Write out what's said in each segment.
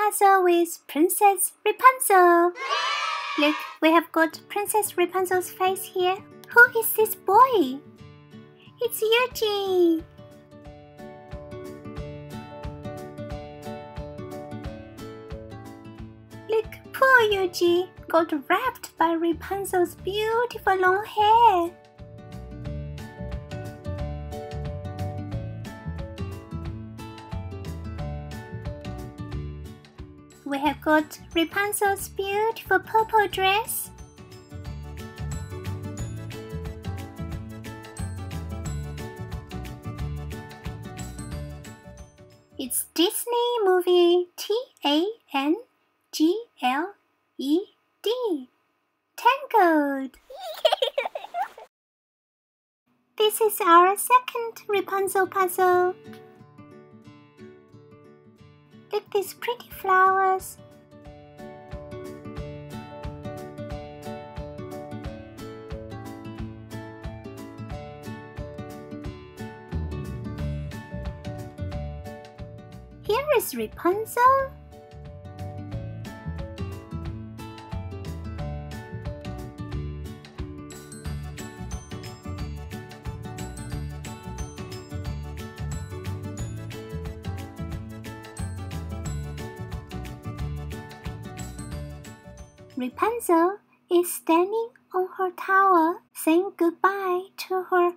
puzzle with Princess Rapunzel. Look, we have got Princess Rapunzel's face here. Who is this boy? It's Eugene. Look, poor Eugene got wrapped by Rapunzel's beautiful long hair. We have got Rapunzel's beautiful purple dress. It's Disney movie T A N G L E D. Tangled. this is our second Rapunzel puzzle. These pretty flowers. Here is Rapunzel. Rapunzel is standing on her tower saying goodbye to her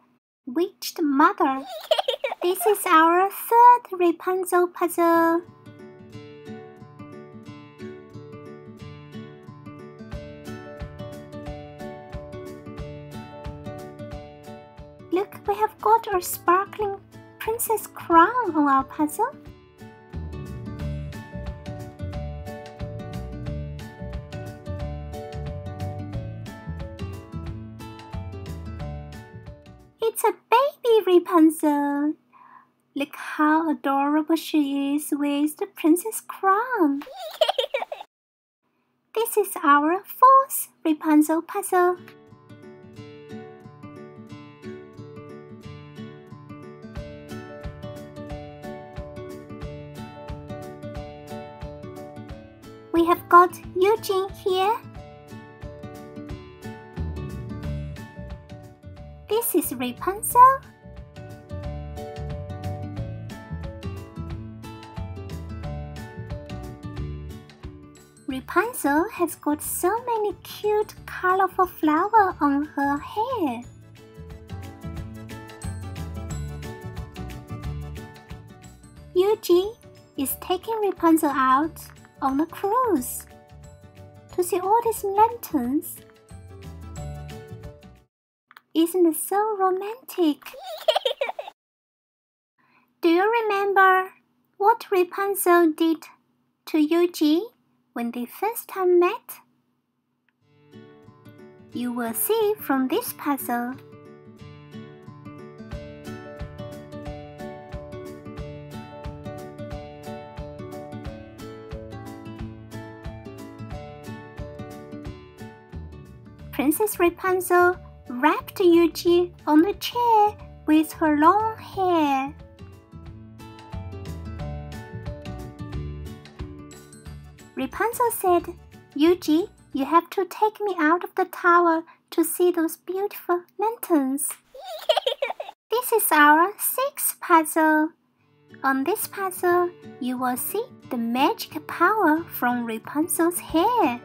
witched mother. this is our third Rapunzel puzzle. Look, we have got our sparkling princess crown on our puzzle. It's a baby Rapunzel. Look how adorable she is with the princess crown. this is our fourth Rapunzel puzzle. We have got Eugene here This is Rapunzel. Rapunzel has got so many cute colorful flowers on her hair. Eugene is taking Rapunzel out on a cruise to see all these lanterns isn't it so romantic? Do you remember what Rapunzel did to Eugene when they first time met? You will see from this puzzle. Princess Rapunzel wrapped Eugene on the chair with her long hair. Rapunzel said, Eugene, you have to take me out of the tower to see those beautiful lanterns. this is our sixth puzzle. On this puzzle, you will see the magic power from Rapunzel's hair.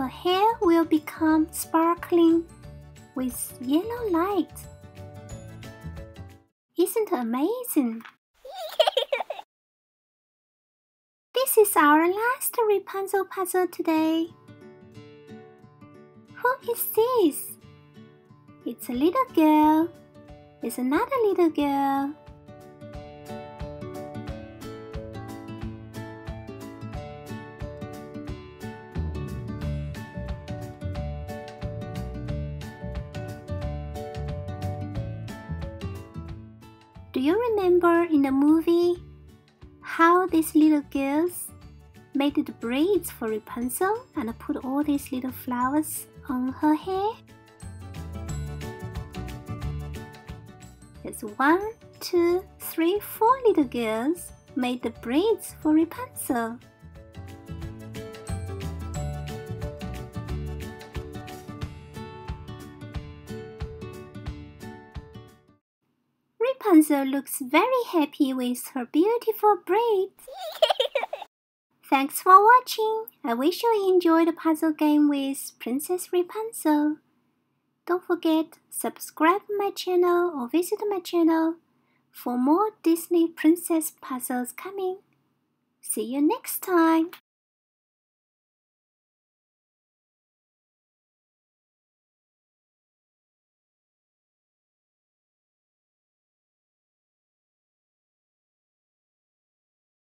Her hair will become sparkling with yellow light. Isn't it amazing? this is our last Rapunzel puzzle today. Who is this? It's a little girl. It's another little girl. Do you remember in the movie how these little girls made the braids for Rapunzel and put all these little flowers on her hair? There's one, two, three, four little girls made the braids for Rapunzel. Rapunzel looks very happy with her beautiful braids. Thanks for watching. I wish you enjoyed the puzzle game with Princess Rapunzel. Don't forget, subscribe my channel or visit my channel for more Disney princess puzzles coming. See you next time.